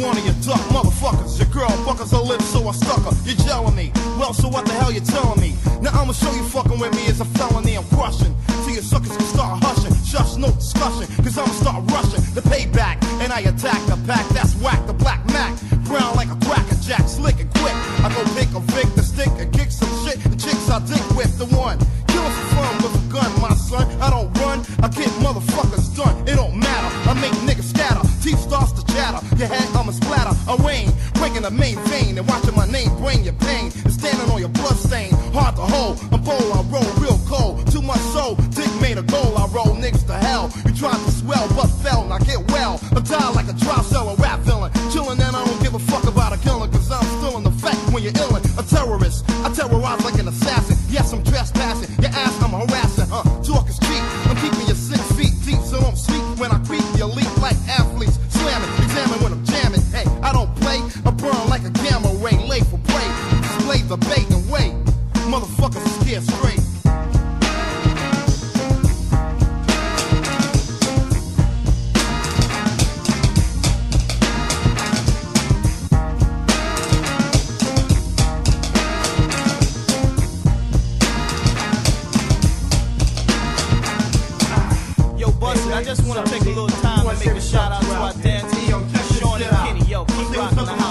one of your duck motherfuckers. Your girl buckles her lips, so I stuck her. You're gelling me. Well, so what the hell you telling me? Now I'ma show you fucking with me is a felony. I'm crushing. So your suckers can start hushing. Shush, no discussion. Cause I'ma start rushing the payback. And I attack the pack. That's whack, the black Mac. Brown like a cracker jack, slick I rain, breaking the main vein and watching my name bring your pain. And standing on your blood stain, hard to hold. I'm bold, I roll real cold. Too much soul, dick made a goal. I roll niggas to hell. You tried to swell, but fell, and I get well. I die like a cell, a rap villain. Chillin' and I don't give a fuck about a killing, cause I'm still in the fact when you're illin'. A terrorist, I terrorize like an assassin. Yes, I'm trespassing. Your ass, I'm harassing, huh? Talk Busted, I just wanna take a little time to make a shout out to our dance team. Sean and Kenny, yo, keep rocking the house.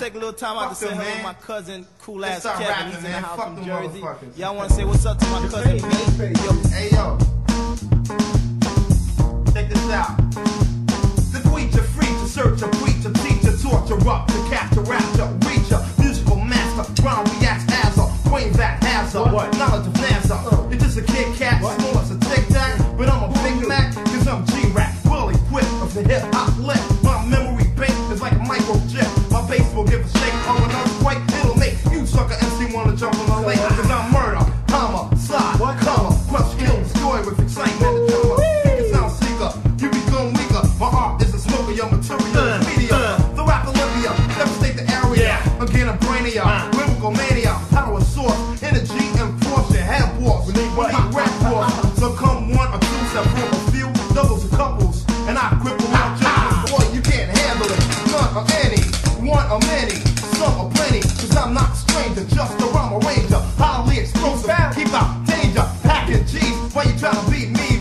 Take a little time out to say them, hello to my cousin, cool ass start Kevin. rapping, He's in the house Fuck from Jersey. Y'all want to say what's up to my cousin Nate? Yo, Hey, yo. Check this out. The preacher, free to search a preacher, teacher, torture up to capture, rapture, reach a musical master. Ground reacts as a brain that has a knowledge of NASA. Oh. It's just a Kit Kat, small as a superior material. Media, the rap Olivia, devastate the area. Again, a brainiac, lyrical mania, power source, energy and force. Your head boss, we need what? Rap boss. So come one or two, several, a few, doubles and couples, and I cripple my judgment. Boy, you can't handle it. None or any, one or many, some or plenty. Cause I'm not a stranger, just a rhyme arranger. Highly explosive, keep out danger. Packing G's, why you trying to beat me?